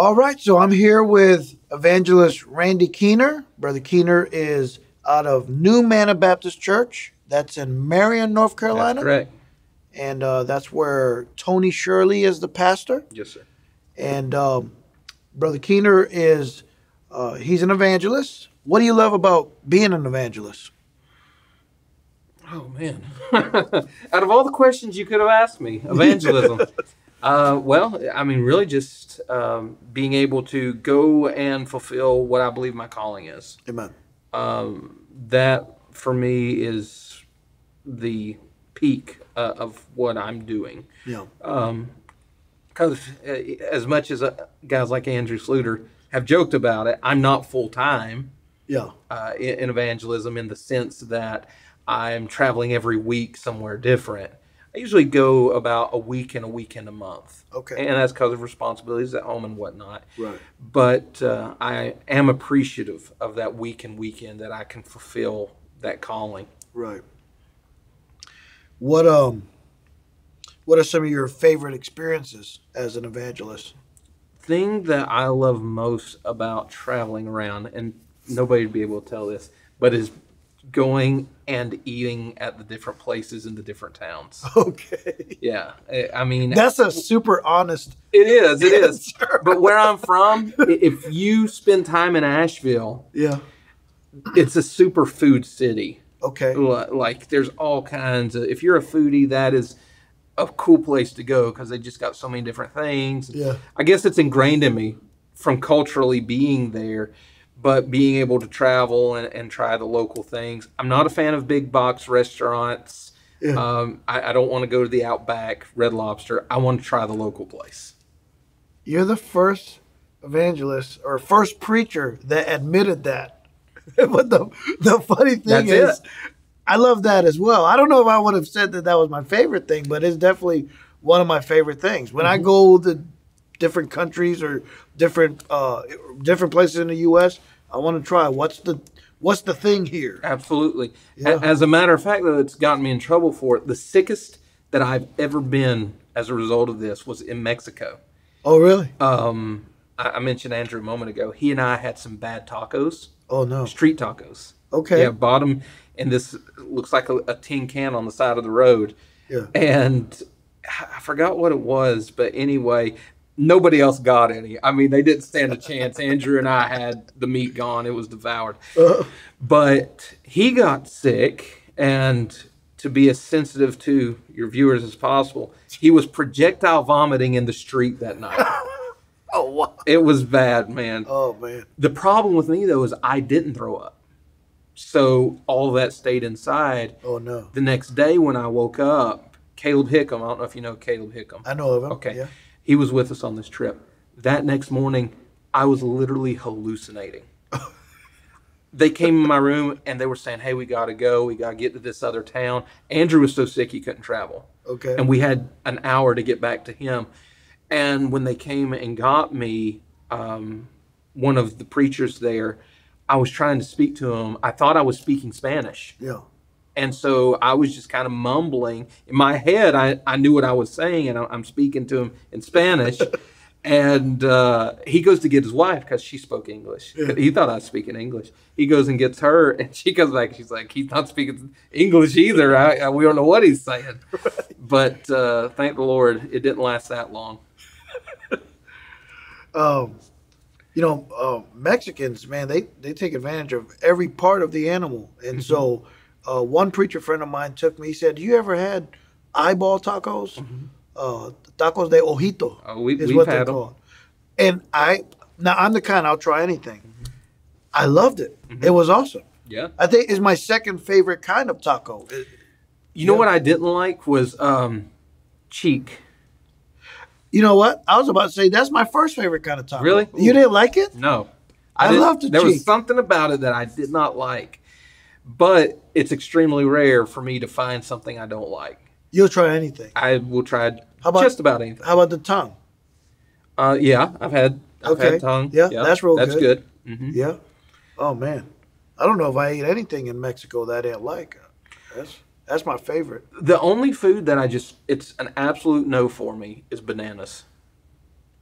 All right, so I'm here with evangelist Randy Keener. Brother Keener is out of New Manna Baptist Church. That's in Marion, North Carolina. That's correct. And uh, that's where Tony Shirley is the pastor. Yes, sir. And um, Brother Keener is, uh, he's an evangelist. What do you love about being an evangelist? Oh man! Out of all the questions you could have asked me, evangelism. uh, well, I mean, really, just um, being able to go and fulfill what I believe my calling is. Amen. Um, that for me is the peak uh, of what I'm doing. Yeah. Because uh, as much as uh, guys like Andrew Sluter have joked about it, I'm not full time Yeah. uh, in, in evangelism in the sense that I'm traveling every week somewhere different. I usually go about a week and a weekend a month. Okay. And that's because of responsibilities at home and whatnot. Right. But uh, I am appreciative of that week and weekend that I can fulfill that calling. Right. What um what are some of your favorite experiences as an evangelist? Thing that I love most about traveling around, and nobody would be able to tell this, but is going and eating at the different places in the different towns. Okay. Yeah. I- mean, That's a super honest It is. It is. answer. But where I'm from, if you spend time in Asheville, Yeah. it's a super food city. Okay. Like there's all kinds of. If you're a foodie, that is a cool place to go because they just got so many different things. Yeah. I guess it's ingrained in me from culturally being there, but being able to travel and, and try the local things. I'm not a fan of big box restaurants. Yeah. Um, I, I don't want to go to the Outback Red Lobster. I want to try the local place. You're the first evangelist or first preacher that admitted that. but the the funny thing That's is it. I love that as well. I don't know if I would have said that that was my favorite thing, but it's definitely one of my favorite things. When I Mm-hmm. go to different countries or different uh, different places in the U.S., I want to try what's the what's the thing here. Absolutely. Yeah. As a matter of fact, though, it's gotten me in trouble for it. The sickest that I've ever been as a result of this was in Mexico. Oh, really? Um, I, I mentioned Andrew a moment ago. He and I had some bad tacos, oh no. street tacos. Okay. Yeah, them in this looks like a, a tin can on the side of the road. Yeah. And I forgot what it was, but anyway, nobody else got any. I mean, they didn't stand a chance. Andrew and I had the meat gone; it was devoured. Uh, But he got sick, and to be as sensitive to your viewers as possible, he was projectile vomiting in the street that night. oh wow. it was bad, man. Oh man. The problem with me though is I didn't throw up. So all that stayed inside. Oh no. The next day when I woke up, Caleb Hickam, I don't know if you know Caleb Hickam. I know of him. Okay. Yeah. He was with us on this trip. That next morning, I was literally hallucinating. they came in my room and they were saying, Hey, we got to go. We got to get to this other town. Andrew was so sick he couldn't travel. Okay. And we had an hour to get back to him. And when they came and got me, um, one of the preachers there, I was trying to speak to him. I thought I was speaking Spanish. yeah. And so I was just kind of mumbling. In my head, I, I knew what I was saying, and I- I'm speaking to him in Spanish. and uh, he goes to get his wife because she spoke English. He thought I was speaking English. He goes and gets her, and she comes back. She's like, he's not speaking English either. I, I, we don't know what he's saying. But uh, thank the Lord, it didn't last that long. um, you know, uh, Mexicans, man, they, they take advantage of every part of the animal. And so, uh, one preacher friend of mine took me. He said, "You ever had eyeball tacos? Uh, tacos de ojito Oh, we, is what they're called." And I now I'm the kind I'll try anything. I loved it. It was awesome. Yeah. I think it's my second favorite kind of taco. It- You know what I didn't like was um, cheek. you know what? I was about to say that's my first favorite kind of taco. Really? You didn't like it? No, I didn't- love the There was something about it that I did not like, but it's extremely rare for me to find something I don't like. You'll try anything. I will try How about- just about anything. How about the tongue? Uh, yeah, I've had I've Okay. had tongue. Yeah, that's real That's good. good. hmm Yeah. Oh man, I don't know if I ate anything in Mexico that I didn't like. That's that's my favorite. The only food that I just it's an absolute no for me is bananas.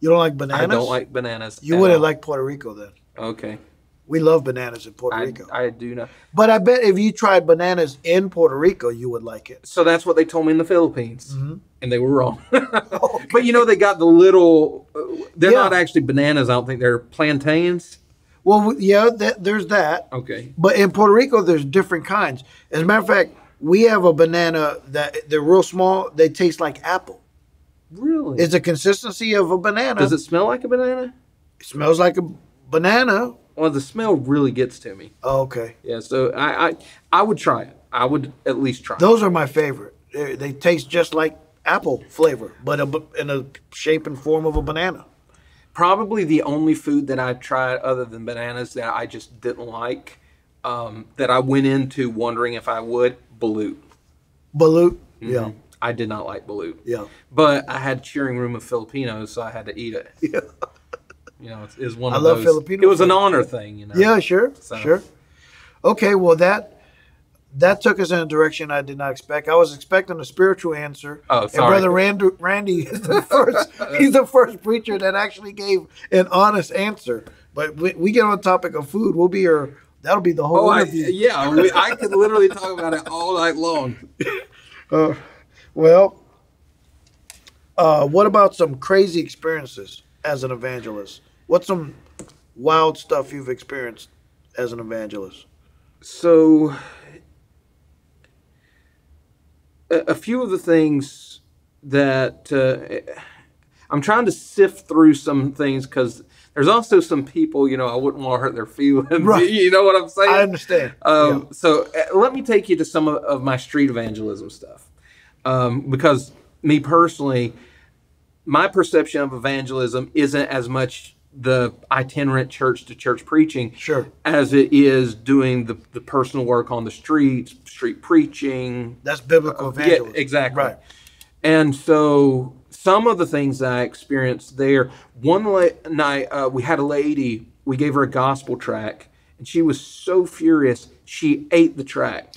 You don't like bananas? I don't like bananas. You wouldn't all. like Puerto Rico then. Okay. We love bananas in Puerto I, Rico. I do not. but I bet if you tried bananas in Puerto Rico, you would like it. So that's what they told me in the Philippines, Mhm. and they were wrong. Okay. But you know, they got the little. uh, They're Yeah. not actually bananas. I don't think they're plantains. Well, yeah, that, there's that. Okay. But in Puerto Rico, there's different kinds. As a matter of fact, we have a banana that they're real small. They taste like apple. Really? It's the consistency of a banana. Does it smell like a banana? It smells like a banana. Well, the smell really gets to me. Oh, okay. Yeah. So I, I, I would try it. I would at least try. it. Those are my favorite. They, they taste just like apple flavor, but a, in a shape and form of a banana. Probably the only food that I've tried other than bananas that I just didn't like. Um, that I went into wondering if I would balut. Balut. Yeah. I did not like balut. Yeah. But I had cheering room of Filipinos, so I had to eat it. Yeah. You know, it's, it's one I of love those. Filipino It was an honor thing, you know. Yeah, sure, So- sure. Okay, well that that took us in a direction I did not expect. I was expecting a spiritual answer. Oh, sorry. And brother Randy, Randy is the first. he's the first preacher that actually gave an honest answer. But we, we get on the topic of food, we'll be here. That'll be the whole Oh, I, yeah. We, I could literally talk about it all night long. Uh, well, uh, what about some crazy experiences as an evangelist? What's some wild stuff you've experienced as an evangelist? So, a, a few of the things that uh, I'm trying to sift through some things because there's also some people, you know, I wouldn't want to hurt their feelings. Right. You know what I'm saying? I understand. Um, So uh, let me take you to some of, of my street evangelism stuff, um, because me personally, my perception of evangelism isn't as much the itinerant church to church preaching, Sure. as it is doing the, the personal work on the streets, street preaching. That's biblical evangelism. Yeah, exactly. Right. And so some of the things that I experienced there, one la- night uh, we had a lady, we gave her a gospel track, and she was so furious, she ate the track.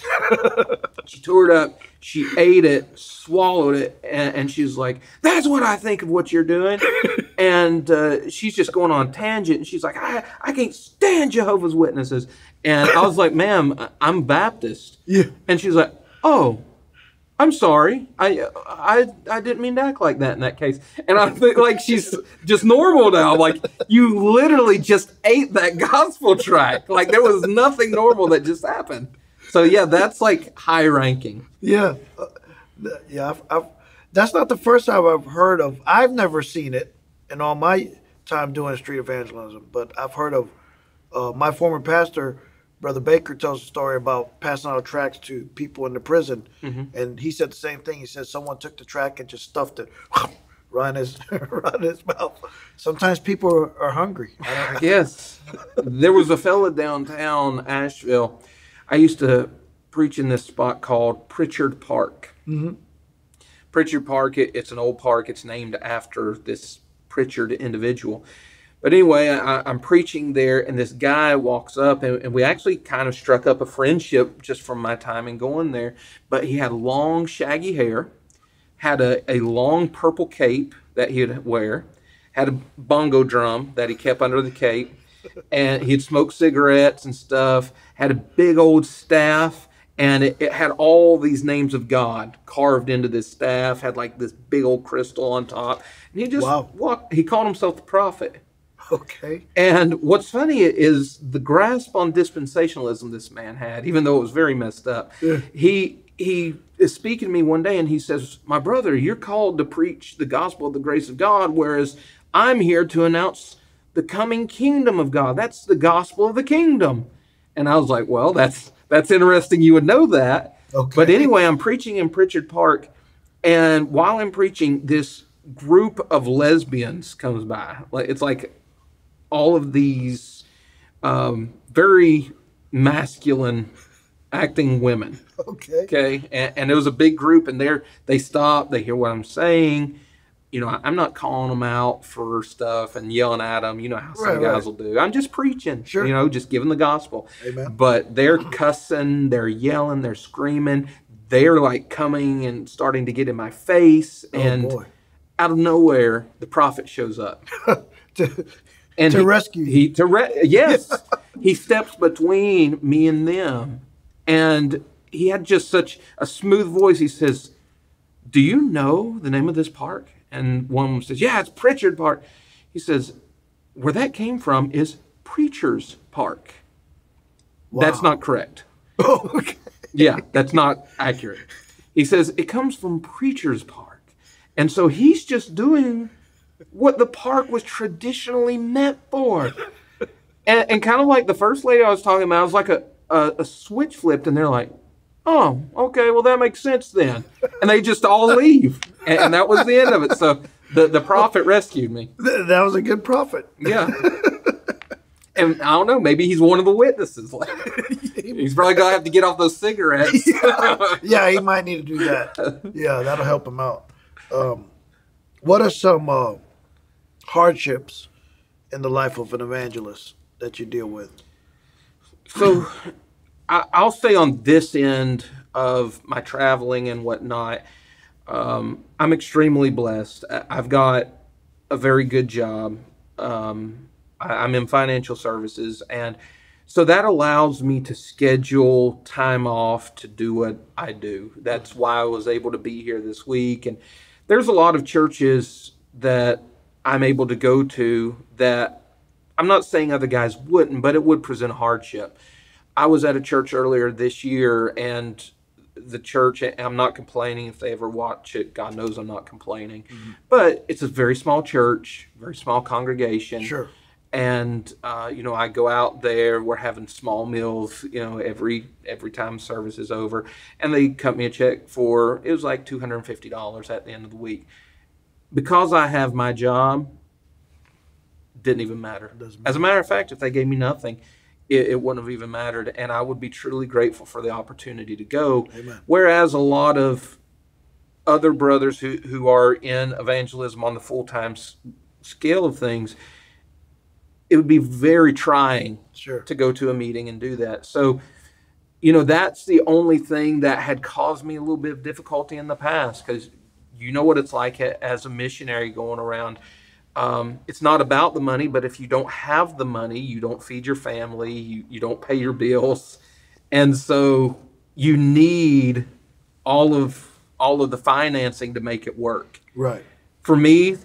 she tore it up, she ate it, swallowed it, and, and she was like, That's what I think of what you're doing. and uh, she's just going on tangent, and she's like, I, I can't stand Jehovah's Witnesses. And I was like, Ma'am, I'm Baptist. Yeah. And she's like, "Oh, I'm sorry. I I I didn't mean to act like that in that case." And I think like she's just normal now. Like you literally just ate that gospel track. Like there was nothing normal that just happened. So yeah, that's like high ranking. Yeah. Uh, yeah. I've, I've, that's not the first time I've heard of. I've never seen it in all my time doing street evangelism, but I've heard of uh, my former pastor, Brother Baker, tells a story about passing out tracts to people in the prison. And he said the same thing. He said someone took the track and just stuffed it right in his, in his mouth. Sometimes people are, are hungry. Yes. there was a fella downtown Asheville. I used to preach in this spot called Pritchard Park. Pritchard Park, it, it's an old park. It's named after this Pritchard individual. But anyway, I, I'm preaching there, and this guy walks up, and, and we actually kind of struck up a friendship just from my time in going there. But he had long, shaggy hair, had a, a long purple cape that he'd wear, had a bongo drum that he kept under the cape, and he'd smoke cigarettes and stuff, had a big old staff, and it, it had all these names of God carved into this staff, had like this big old crystal on top. And he just Wow. walked, he called himself the prophet. Okay. And what's funny is the grasp on dispensationalism this man had, even though it was very messed up. He he is speaking to me one day and he says, "My brother, you're called to preach the gospel of the grace of God, whereas I'm here to announce the coming kingdom of God. That's the gospel of the kingdom." And I was like, "Well, that's that's interesting. You would know that." Okay. But anyway, I'm preaching in Pritchard Park, and while I'm preaching, this group of lesbians comes by. Like it's like all of these um, very masculine acting women. Okay. Okay, and, and it was a big group, and they're they stop, they hear what I'm saying. You know, I'm not calling them out for stuff and yelling at them. You know how some Right, guys right. will do. I'm just preaching. Sure. You know, just giving the gospel. Amen. But they're cussing, they're yelling, they're screaming. They're like coming and starting to get in my face, oh, and oh boy. out of nowhere, the prophet shows up. to, and To he- rescue. He to re- yes, he steps between me and them, and he had just such a smooth voice. He says, "Do you know the name of this park?" And one says, "Yeah, it's Pritchard Park." He says, "Where that came from is Preacher's Park." That's not correct. oh, okay. Yeah, that's not accurate. He says it comes from Preacher's Park. And so he's just doing what the park was traditionally meant for. And, and kind of like the first lady I was talking about, it was like a, a, a switch flipped, and they're like, oh, okay, well, that makes sense then. And they just all leave. And, and that was the end of it. So the, the prophet rescued me. Th- that was a good prophet. Yeah. And I don't know, maybe he's one of the witnesses. he's probably going to have to get off those cigarettes. yeah, he might need to do that. Yeah, that'll help him out. Um, what are some uh, hardships in the life of an evangelist that you deal with? So I, I'll say on this end of my traveling and whatnot, um, I'm extremely blessed. I've got a very good job. Um, I, I'm in financial services, and so that allows me to schedule time off to do what I do. That's why I was able to be here this week. And there's a lot of churches that I'm able to go to that I'm not saying other guys wouldn't, but it would present hardship. I was at a church earlier this year, and the church, I'm not complaining if they ever watch it. God knows I'm not complaining. But it's a very small church, very small congregation. Sure. And uh, you know, I go out there. We're having small meals, you know, every every time service is over, and they cut me a check for it was like two hundred and fifty dollars at the end of the week. Because I have my job, didn't even matter. Doesn't As a matter of fact, if they gave me nothing, it, it wouldn't have even mattered, and I would be truly grateful for the opportunity to go. Amen. Whereas a lot of other brothers who, who are in evangelism on the full time s- scale of things, it would be very trying Sure. to go to a meeting and do that. So, you know, that's the only thing that had caused me a little bit of difficulty in the past because you know what it's like as a missionary going around. Um, it's not about the money, but if you don't have the money, you don't feed your family, you, you don't pay your bills. And so you need all of all of the financing to make it work Right. for me,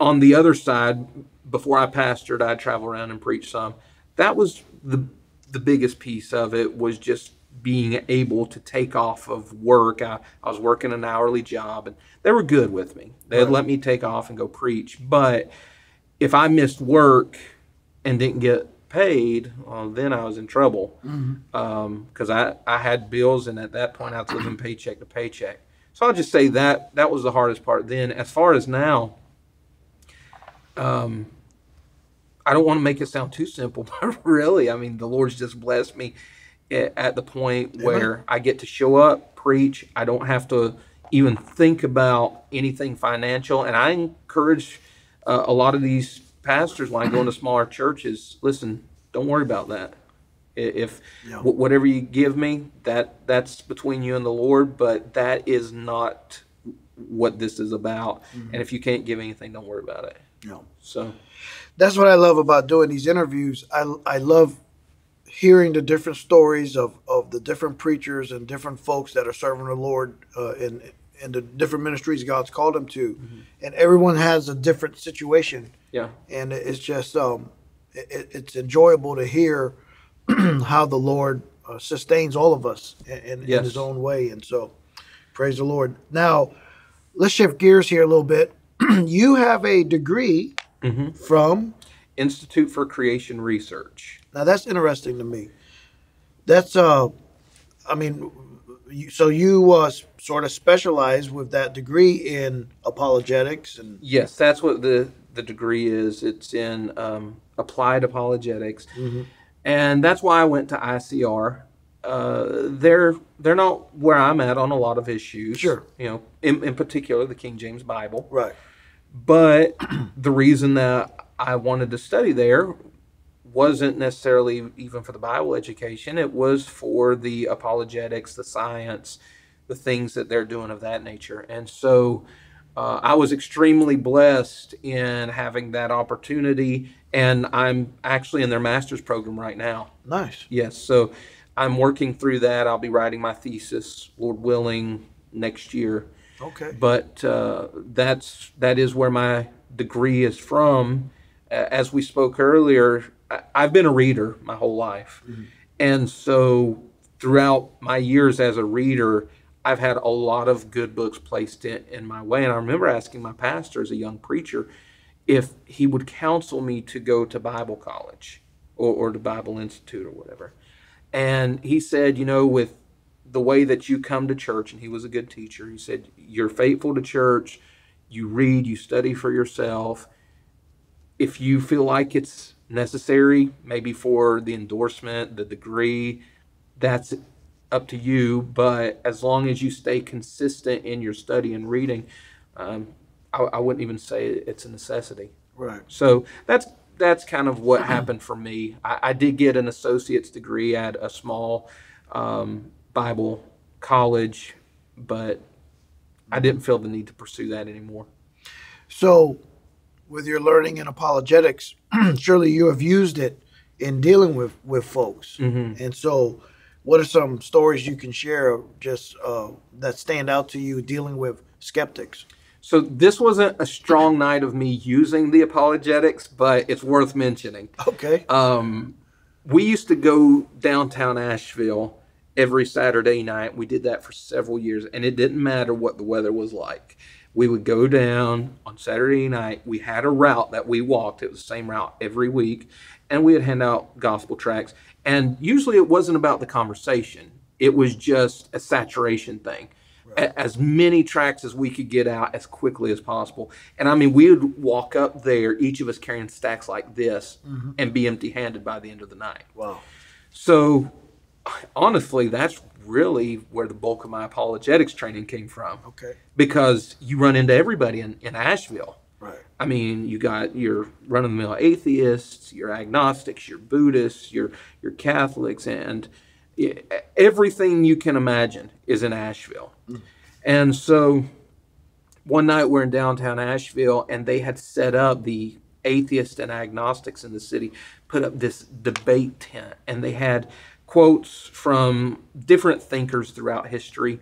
on the other side, before I pastored, I'd travel around and preach some. That was the the biggest piece of it was just being able to take off of work. I, I was working an hourly job and they were good with me. They'd Right. let me take off and go preach. But if I missed work and didn't get paid, well, then I was in trouble because I, I had bills and at that point I was living paycheck to paycheck. So I'll just say that that was the hardest part then. As far as now, um, I don't want to make it sound too simple, but really, I mean, the Lord's just blessed me at the point where I get to show up, preach. I don't have to even think about anything financial. And I encourage uh, a lot of these pastors when I go into smaller churches, listen, don't worry about that. If Yeah. wh- whatever you give me, that that's between you and the Lord, but that is not what this is about. And if you can't give anything, don't worry about it. Yeah. So, That's what I love about doing these interviews. I, I love hearing the different stories of, of the different preachers and different folks that are serving the Lord uh, in in the different ministries God's called them to, and everyone has a different situation, yeah. and it's just um, it, it's enjoyable to hear how the Lord uh, sustains all of us in, in, in His own way, and so praise the Lord. Now, let's shift gears here a little bit. you have a degree Mhm. from Institute for Creation Research. now that's interesting to me. That's uh, I mean, you, so you uh, sort of specialize with that degree in apologetics and Yes, that's what the the degree is. It's in um, applied apologetics, and that's why I went to ICR. Uh, they're they're not where I'm at on a lot of issues. Sure. you know, in, in particular the King James Bible. right, But the reason that I wanted to study there wasn't necessarily even for the Bible education. It was for the apologetics, the science, the things that they're doing of that nature. And so uh, I was extremely blessed in having that opportunity, and I'm actually in their master's program right now. Nice. Yes, so I'm working through that. I'll be writing my thesis, Lord willing, next year. Okay. But uh, that's that is where my degree is from. As we spoke earlier, I- I've been a reader my whole life, mm-hmm. and so throughout my years as a reader, I've had a lot of good books placed in, in my way. And I remember asking my pastor as a young preacher if he would counsel me to go to Bible college or, or to Bible Institute or whatever. And he said, you know, with the way that you come to church, and he was a good teacher, he said, you're faithful to church, you read, you study for yourself. If you feel like it's necessary, maybe for the endorsement, the degree, that's up to you. But as long as you stay consistent in your study and reading, um, I, I wouldn't even say it's a necessity. Right. So that's that's kind of what happened for me. I, I did get an associate's degree at a small um, Bible college, but I didn't feel the need to pursue that anymore. So, with your learning in apologetics, surely you have used it in dealing with with folks. Mm-hmm. And so, what are some stories you can share just uh, that stand out to you dealing with skeptics? So this wasn't a strong night of me using the apologetics, but it's worth mentioning. Okay. Um, we used to go downtown Asheville every Saturday night. We did that for several years, and it didn't matter what the weather was like. We would go down on Saturday night. We had a route that we walked. It was the same route every week, and we would hand out gospel tracts. And usually, it wasn't about the conversation. It was just a saturation thing. A- As many tracks as we could get out as quickly as possible. And I mean, we would walk up there, each of us carrying stacks like this, mm-hmm. and be empty handed by the end of the night. Wow. So, honestly, that's really where the bulk of my apologetics training came from Okay. because you run into everybody in, in Asheville. Right. I mean, you got your run of the mill atheists, your agnostics, your Buddhists, your your Catholics, and everything you can imagine is in Asheville. Mm. And so, one night we're in downtown Asheville, and they had set up the atheists and agnostics in the city put up this debate tent, and they had quotes from different thinkers throughout history.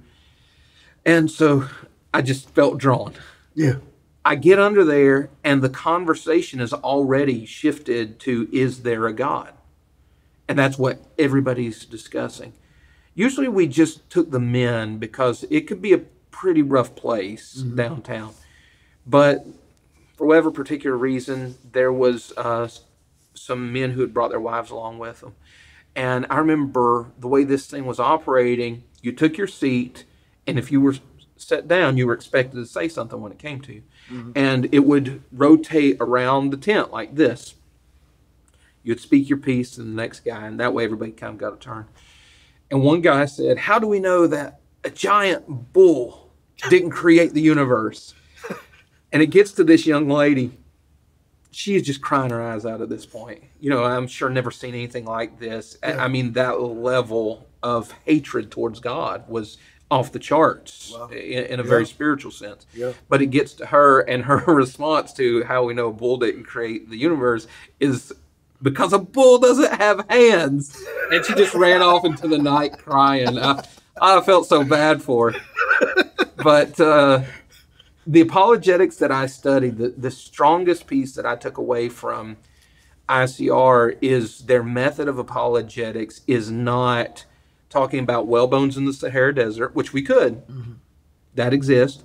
And so, I just felt drawn. Yeah. I get under there, and the conversation is already shifted to is there a God? And that's what everybody's discussing. Usually we just took the men because it could be a pretty rough place downtown. But for whatever particular reason, there was uh, some men who had brought their wives along with them. And I remember the way this thing was operating, you took your seat, and if you were set down, you were expected to say something when it came to you. Mm-hmm. And it would rotate around the tent like this. You'd speak your piece to the next guy, and that way everybody kind of got a turn. And one guy said, How do we know that a giant bull didn't create the universe? And it gets to this young lady. She is just crying her eyes out at this point. You know, I'm sure never seen anything like this. I- I mean, that level of hatred towards God was off the charts Wow. in, in a very spiritual sense. Yeah. But it gets to her, and her response to how we know a bull didn't create the universe is because a bull doesn't have hands. And she just ran off into the night crying. I, I felt so bad for her. But uh, the apologetics that I studied, the, the strongest piece that I took away from ICR is their method of apologetics is not talking about whalebones in the Sahara Desert, which we could. That exists.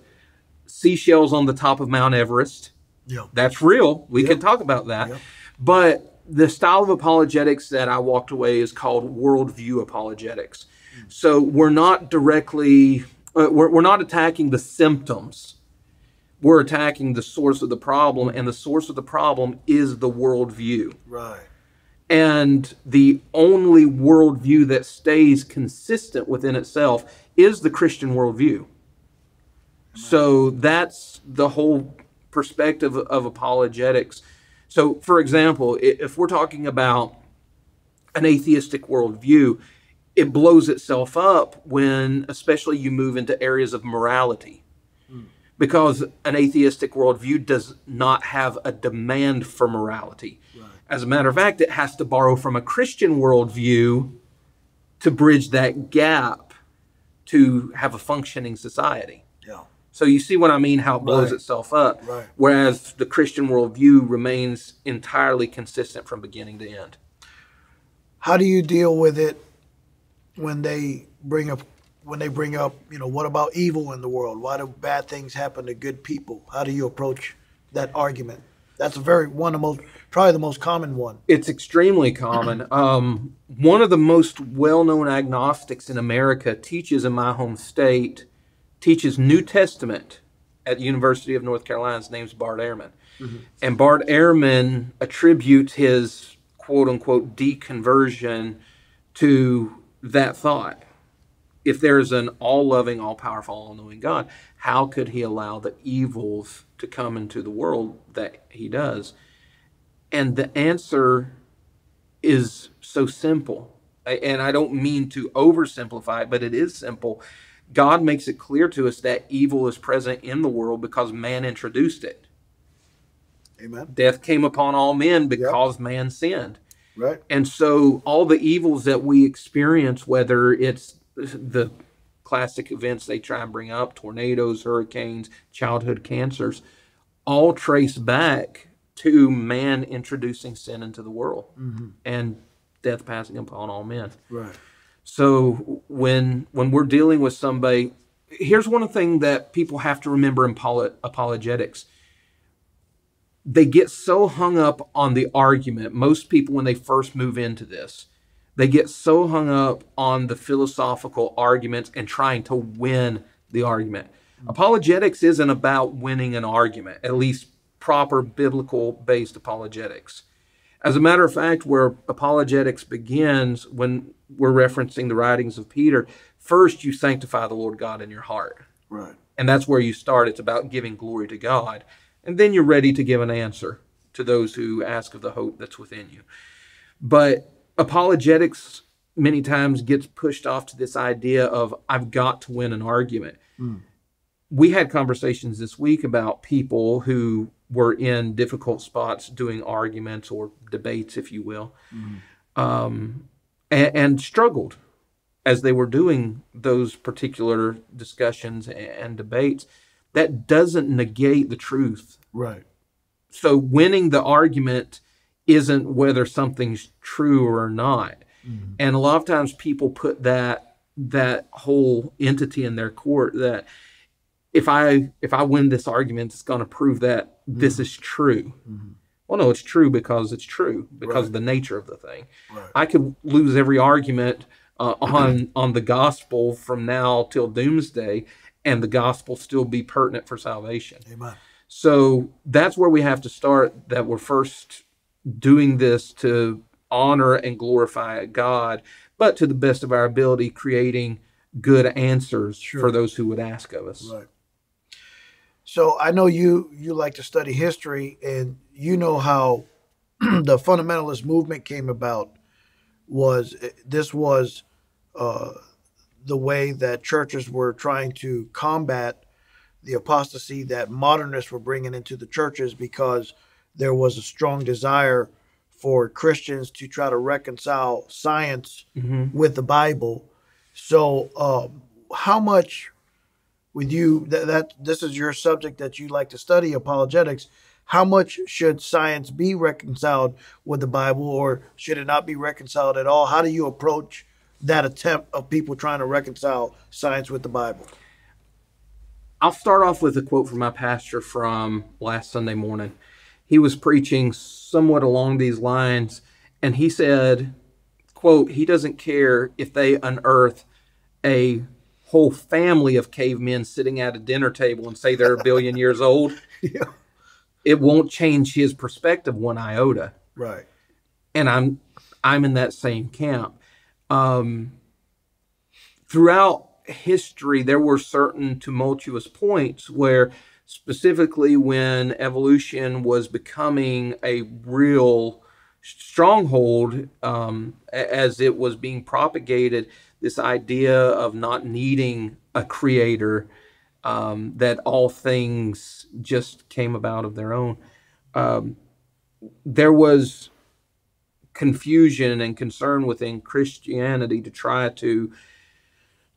Seashells on the top of Mount Everest. Yeah. That's real. We Yep. can talk about that. Yep. But the style of apologetics that I walked away is called worldview apologetics. So we're not directly, uh, we're, we're not attacking the symptoms. We're attacking the source of the problem, and the source of the problem is the worldview. Right. And the only worldview that stays consistent within itself is the Christian worldview. So that's the whole perspective of apologetics. So, for example, if we're talking about an atheistic worldview, it blows itself up when, especially, you move into areas of morality. Because an atheistic worldview does not have a demand for morality. Right. As a matter of fact, it has to borrow from a Christian worldview to bridge that gap to have a functioning society. Yeah. So you see what I mean, how it blows right. itself up. Right. Whereas the Christian worldview remains entirely consistent from beginning to end. How do you deal with it when they bring up when they bring up, you know, what about evil in the world? Why do bad things happen to good people? How do you approach that argument? That's a very one of the most probably the most common one. It's extremely common. Um, one of the most well-known agnostics in America teaches in my home state, teaches New Testament at the University of North Carolina. His name's Bart Ehrman. Mm-hmm. And Bart Ehrman attributes his quote unquote deconversion to that thought if there's an all loving, all powerful, all knowing God, how could he allow the evils to come into the world that he does? And the answer is so simple. And I don't mean to oversimplify it, but it is simple. God makes it clear to us that evil is present in the world because man introduced it. Amen. Death came upon all men because yep. man sinned. Right. And so all the evils that we experience, whether it's the classic events they try and bring up tornadoes, hurricanes, childhood cancers all trace back to man introducing sin into the world mm-hmm. and death passing upon all men. Right. So when when we're dealing with somebody, here's one thing that people have to remember in apologetics. They get so hung up on the argument. Most people, when they first move into this, they get so hung up on the philosophical arguments and trying to win the argument. Mm-hmm. Apologetics isn't about winning an argument, at least proper biblical based apologetics. As a matter of fact, where apologetics begins when we're referencing the writings of Peter, first you sanctify the Lord God in your heart. Right. And that's where you start. It's about giving glory to God. And then you're ready to give an answer to those who ask of the hope that's within you. But apologetics many times gets pushed off to this idea of I've got to win an argument. Mm. We had conversations this week about people who were in difficult spots doing arguments or debates, if you will, mm. um, and, and, struggled as they were doing those particular discussions and, and debates. That doesn't negate the truth. Right. So winning the argument isn't whether something's true or not. Mm-hmm. And a lot of times people put that that whole entity in their court that if I if I win this argument, it's going to prove that mm-hmm. this is true. Mm-hmm. Well, no, it's true because it's true because right. of the nature of the thing. Right. I could lose every argument uh, on on the gospel from now till doomsday, and the gospel still be pertinent for salvation. Amen. So that's where we have to start. That we're first doing this to honor and glorify God, but to the best of our ability, creating good answers sure. for those who would ask of us. Right. So I know you you like to study history, and you know how the fundamentalist movement came about. Was this was uh, the way that churches were trying to combat the apostasy that modernists were bringing into the churches because there was a strong desire for Christians to try to reconcile science mm-hmm. with the Bible. So, um, how much with you that, that this is your subject that you like to study apologetics? How much should science be reconciled with the Bible, or should it not be reconciled at all? How do you approach that attempt of people trying to reconcile science with the Bible? I'll start off with a quote from my pastor from last Sunday morning he was preaching somewhat along these lines, and he said, quote, he doesn't care if they unearth a whole family of cavemen sitting at a dinner table and say they're a billion years old. Yeah. It won't change his perspective one iota. Right. And I'm I'm in that same camp. Um, throughout history, there were certain tumultuous points where specifically when evolution was becoming a real stronghold um, as it was being propagated this idea of not needing a creator um, that all things just came about of their own. Um, there was confusion and concern within Christianity to try to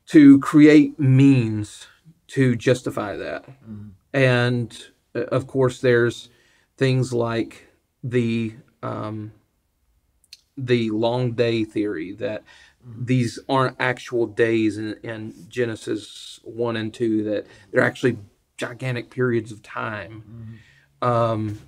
to create means to justify that. Mm-hmm. And uh, of course, there's things like the um, the long day theory that these aren't actual days in, in, Genesis one and two; that they're actually gigantic periods of time. Mm-hmm. Um,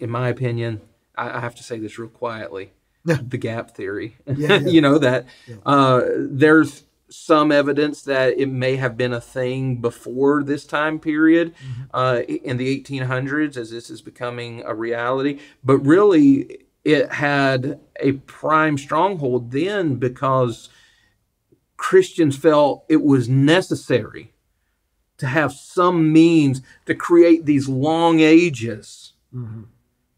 in my opinion, I, I, have to say this real quietly. The gap theory. Yeah, yeah. you know that uh, there's some evidence that it may have been a thing before this time period mm-hmm. uh, in the 1800s as this is becoming a reality. But really, it had a prime stronghold then because Christians felt it was necessary to have some means to create these long ages mm-hmm.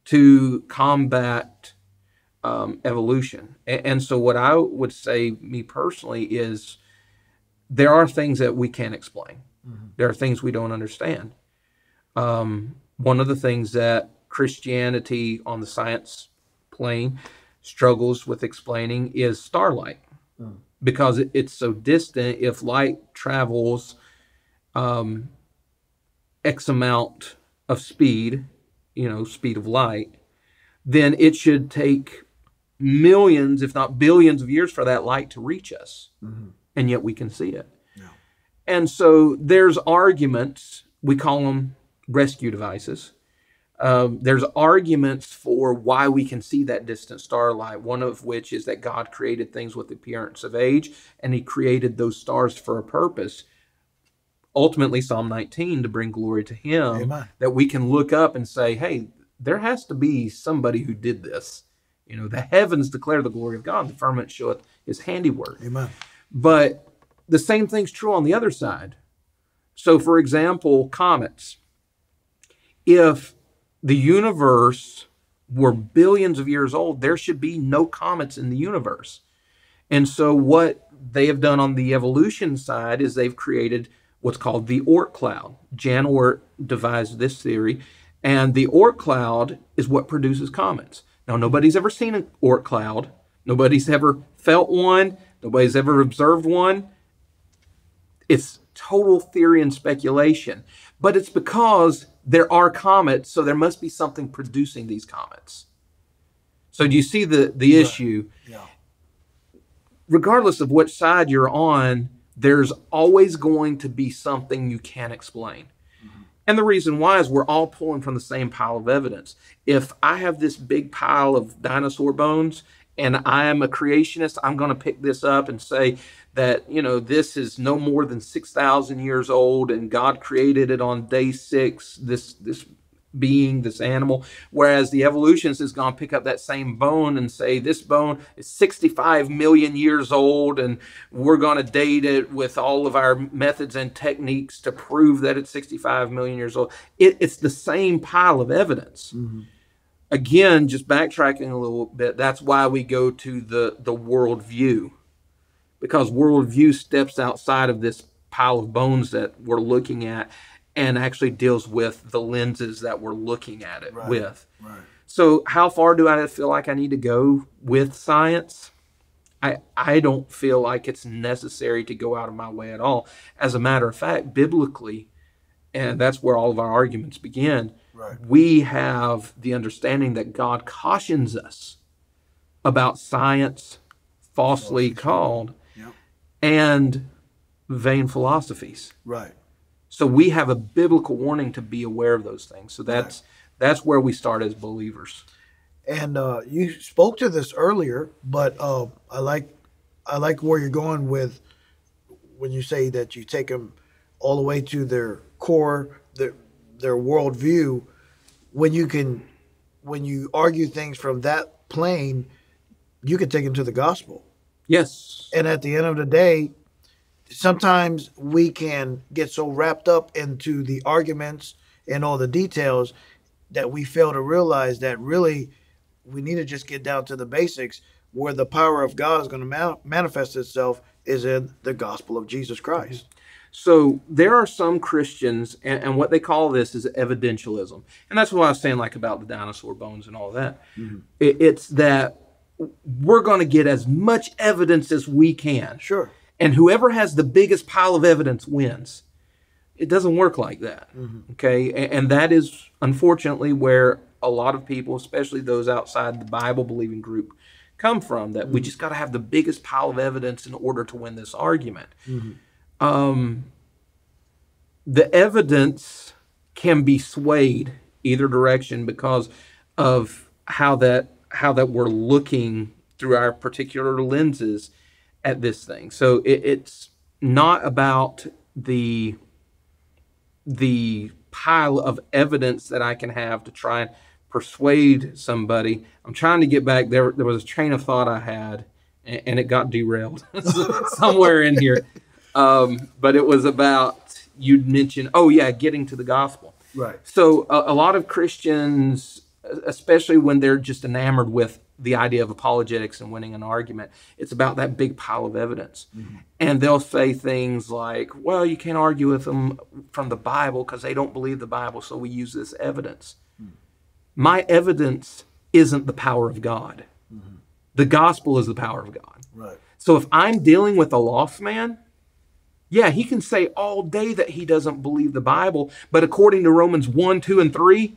to combat um, evolution. And, and so, what I would say, me personally, is there are things that we can't explain. Mm-hmm. There are things we don't understand. Um, one of the things that Christianity on the science plane struggles with explaining is starlight mm. because it's so distant. If light travels um, X amount of speed, you know, speed of light, then it should take millions, if not billions, of years for that light to reach us. Mm-hmm and yet we can see it. Yeah. And so there's arguments, we call them rescue devices. Um, there's arguments for why we can see that distant starlight, one of which is that God created things with the appearance of age, and He created those stars for a purpose. Ultimately, Psalm 19 to bring glory to Him, Amen. that we can look up and say, hey, there has to be somebody who did this. You know, the heavens declare the glory of God, the firmament showeth His handiwork. Amen. But the same thing's true on the other side. So, for example, comets. If the universe were billions of years old, there should be no comets in the universe. And so, what they have done on the evolution side is they've created what's called the Oort cloud. Jan Oort devised this theory, and the Oort cloud is what produces comets. Now, nobody's ever seen an Oort cloud, nobody's ever felt one, Nobody's ever observed one. It's total theory and speculation. But it's because there are comets, so there must be something producing these comets. So do you see the, the issue? Yeah. Regardless of which side you're on, there's always going to be something you can't explain. Mm-hmm. And the reason why is we're all pulling from the same pile of evidence. If I have this big pile of dinosaur bones and I am a creationist, I'm going to pick this up and say that, you know, this is no more than 6,000 years old and God created it on day six, this, this being, this animal. Whereas the evolutionist is going to pick up that same bone and say this bone is 65 million years old and we're going to date it with all of our methods and techniques to prove that it's 65 million years old. It, it's the same pile of evidence. Mm-hmm again, just backtracking a little bit, that's why we go to the, the worldview. Because worldview steps outside of this pile of bones that we're looking at and actually deals with the lenses that we're looking at it right, with. Right. So, how far do I feel like I need to go with science? I, I don't feel like it's necessary to go out of my way at all. As a matter of fact, biblically, and that's where all of our arguments begin, Right. We have the understanding that God cautions us about science falsely called yep. and vain philosophies. Right. So we have a biblical warning to be aware of those things. So that's right. that's where we start as believers. And uh, you spoke to this earlier, but uh, I like I like where you're going with when you say that you take them all the way to their core, their their worldview when you can when you argue things from that plane, you can take them to the gospel. Yes. And at the end of the day, sometimes we can get so wrapped up into the arguments and all the details that we fail to realize that really we need to just get down to the basics where the power of God is going to manifest itself is in the gospel of Jesus Christ. Mm-hmm. So there are some Christians, and, and, what they call this is evidentialism, and that's what I was saying, like about the dinosaur bones and all that. Mm-hmm. It, it's that we're going to get as much evidence as we can. Sure. And whoever has the biggest pile of evidence wins. It doesn't work like that. Mm-hmm. Okay. And, and that is unfortunately where a lot of people, especially those outside the Bible believing group, come from. That mm-hmm. we just got to have the biggest pile of evidence in order to win this argument. Mm-hmm. Um, the evidence can be swayed either direction because of how that how that we're looking through our particular lenses at this thing. So it, it's not about the the pile of evidence that I can have to try and persuade somebody. I'm trying to get back there. There was a train of thought I had, and, and it got derailed somewhere in here. Um, but it was about you'd mention, Oh yeah, getting to the gospel. Right. So a, a lot of Christians especially when they're just enamored with the idea of apologetics and winning an argument. It's about that big pile of evidence. Mm-hmm. And they'll say things like, well, you can't argue with them from the Bible because they don't believe the Bible, so we use this evidence. Mm-hmm. My evidence isn't the power of God. Mm-hmm. The gospel is the power of God. Right. So if I'm dealing with a lost man, yeah, he can say all day that he doesn't believe the Bible, but according to Romans 1, 2, and 3,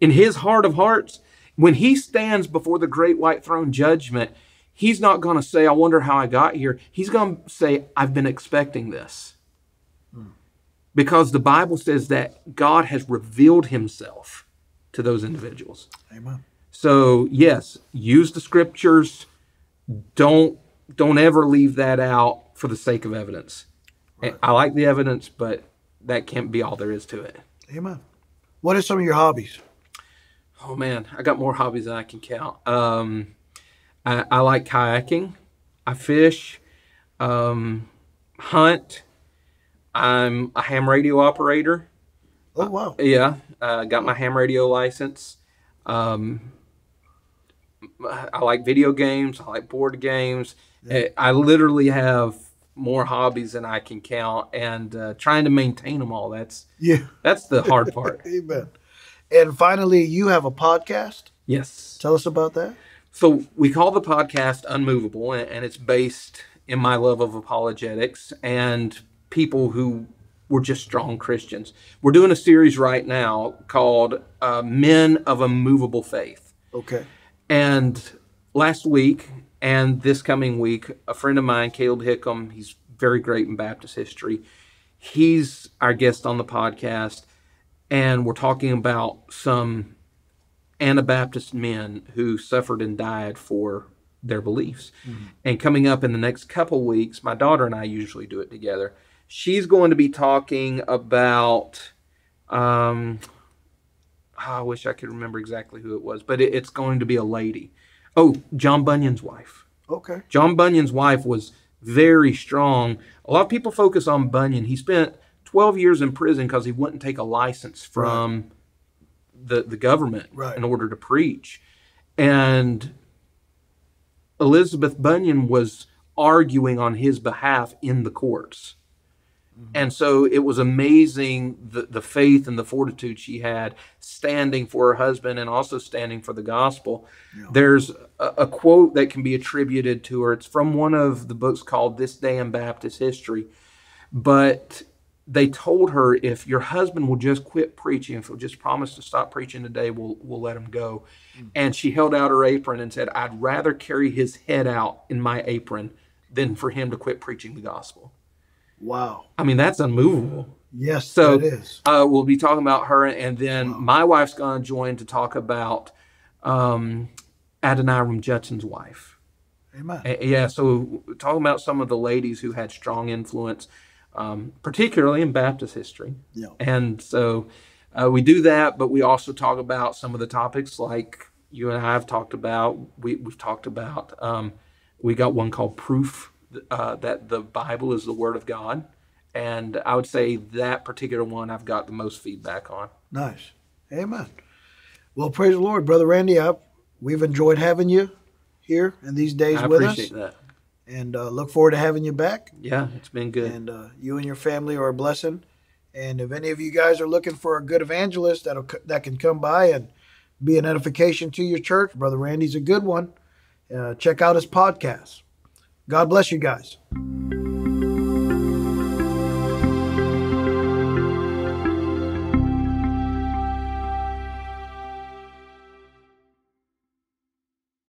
in his heart of hearts, when he stands before the great white throne judgment, he's not going to say, I wonder how I got here. He's going to say, I've been expecting this. Hmm. Because the Bible says that God has revealed himself to those individuals. Amen. So, yes, use the scriptures. Don't don't ever leave that out for the sake of evidence. Right. I like the evidence, but that can't be all there is to it. Amen. What are some of your hobbies? oh man, I got more hobbies than I can count. Um, I, I, like kayaking. I fish, um, hunt. I'm a ham radio operator. Oh wow! Uh, yeah, uh, got my ham radio license. Um, I like video games. I like board games. Yeah. I literally have more hobbies than I can count, and uh, trying to maintain them all. That's yeah. That's the hard part. Amen. And finally, you have a podcast. Yes. Tell us about that. So we call the podcast Unmovable, and it's based in my love of apologetics and people who were just strong Christians. We're doing a series right now called uh, Men of Immovable Faith. Okay. And last week and this coming week, a friend of mine, Caleb Hickam, he's very great in Baptist history. He's our guest on the podcast and we're talking about some Anabaptist men who suffered and died for their beliefs. Mm-hmm. And coming up in the next couple weeks, my daughter and I usually do it together. She's going to be talking about. Um, I wish I could remember exactly who it was, but it, it's going to be a lady. Oh, John Bunyan's wife. Okay. John Bunyan's wife was very strong. A lot of people focus on Bunyan. He spent 12 years in prison because he wouldn't take a license from right. the, the government right. in order to preach. And Elizabeth Bunyan was arguing on his behalf in the courts. Mm-hmm. And so it was amazing the, the faith and the fortitude she had standing for her husband and also standing for the gospel. Yeah. There's a, a, quote that can be attributed to her. It's from one of the books called This Day in Baptist History. But they told her if your husband will just quit preaching, if he'll just promise to stop preaching today, we'll we'll let him go. Mm-hmm. And she held out her apron and said, "I'd rather carry his head out in my apron than for him to quit preaching the gospel." Wow. I mean, that's unmovable. Yes, so it is. Uh, we'll be talking about her, and then wow. my wife's going to join to talk about um, Adoniram Judson's wife. Amen. yeah, so talking about some of the ladies who had strong influence um, particularly in Baptist history. Yeah. And so uh, we do that, but we also talk about some of the topics like you and I have talked about. We, we've talked about, um, we got one called Proof uh, that the Bible is the Word of God. And I would say that particular one I've got the most feedback on. Nice. Amen. Well, praise the Lord, Brother Randy. I, we've enjoyed having you here in these days I with us. I appreciate that. and uh, look forward to having you back. Yeah, it's been good. And uh, you and your family are a blessing. And if any of you guys are looking for a good evangelist that'll that can come by and be an edification to your church, Brother Randy's a good one. Uh, check out his podcast. God bless you guys.